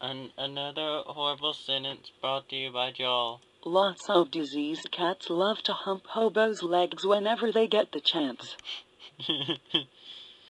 An- another horrible sentence brought to you by Joel. Lots of diseased cats love to hump hobos' legs whenever they get the chance.